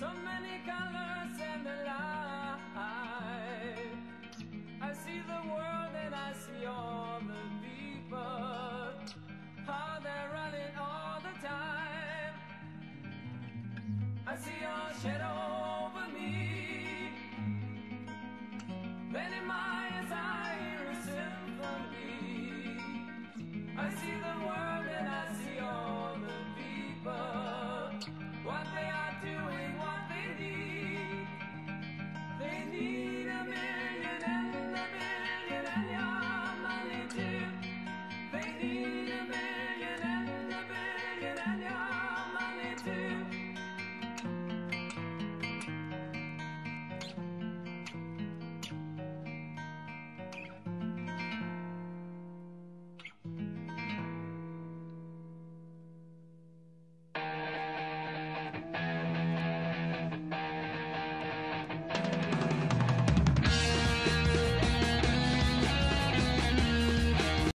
So many colors and the light. I see the world and I see all the people. How they're running all the time. I see your shadow